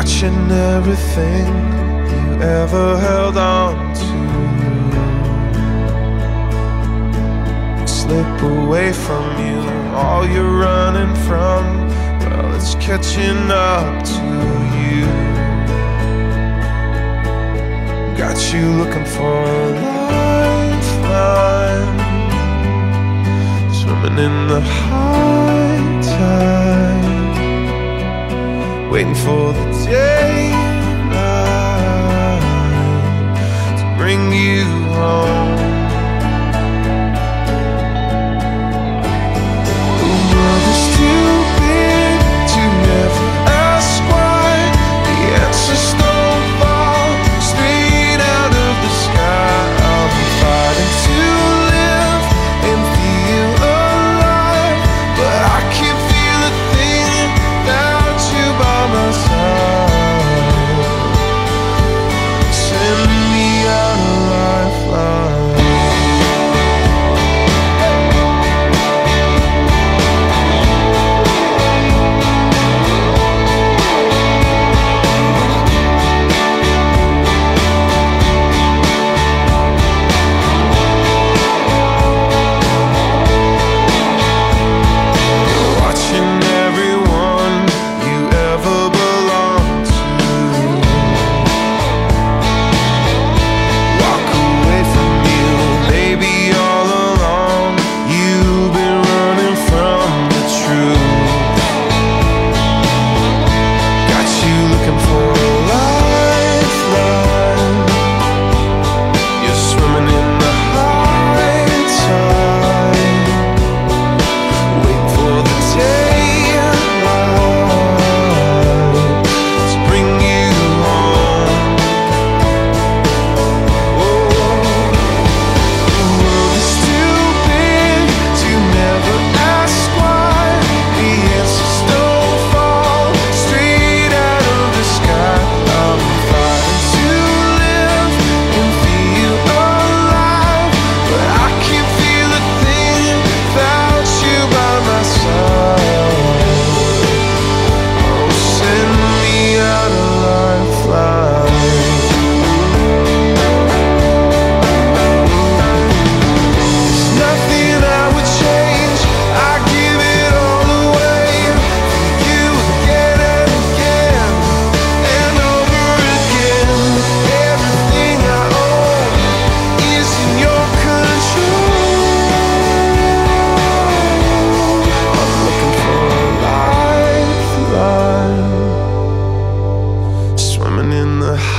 Watching everything you ever held on to slip away from you. All you're running from, well, it's catching up to you. Got you looking for a lifeline, swimming in the high waiting for the daylight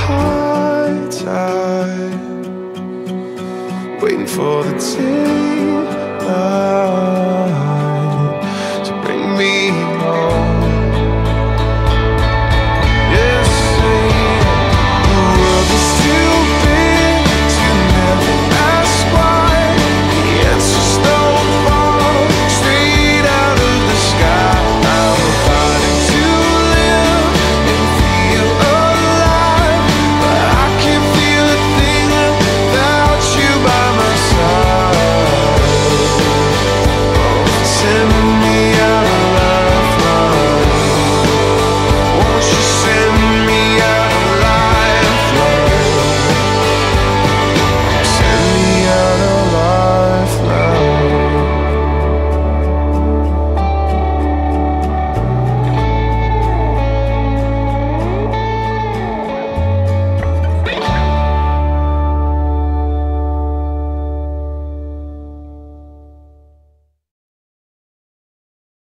high tide, waiting for the tide.